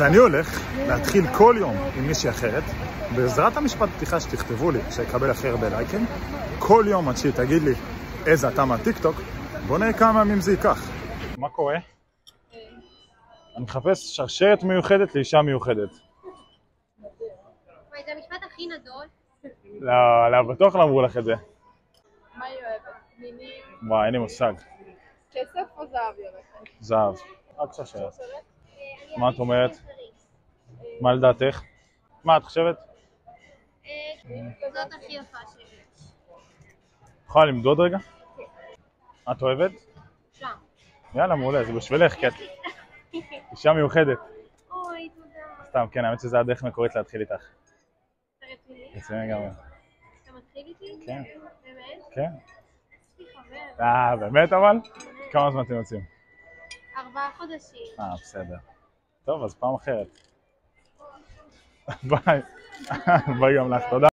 אז אני הולך להתחיל כל יום עם מישהי אחרת, בעזרת המשפט פתיחה שתכתבו לי, שיקבל הכי הרבה לייקים, כל יום עד שהיא תגיד לי איזה אתה מהטיקטוק, בוא נראה כמה ימים זה ייקח. מה קורה? אני מחפש שרשרת מיוחדת לאישה מיוחדת. וואי, זה המשפט הכי נדול. לא, לא, בטוח לא אמרו לך את זה. מה היא אוהבת? מינים? וואי, אין לי מושג. כסף או זהב היא? זהב. רק. שרשרת? מה את אומרת? מה לדעתך? מה את חושבת? זאת הכי יפה שלי. יכולה למדוד רגע? את אוהבת? שם. יאללה, מעולה, זה בשבילך, כי את אישה מיוחדת. אוי, תודה. סתם, כן, האמת שזה הדרך המקורית להתחיל איתך. אתה רציני? לגמרי. אתה מתחיל איתי? כן. באמת? כן? אה, באמת אבל? כמה זמן אתם יוצאים? ארבעה חודשים. אה, בסדר. טוב, אז פעם אחרת. ביי. ביי גם לך, תודה.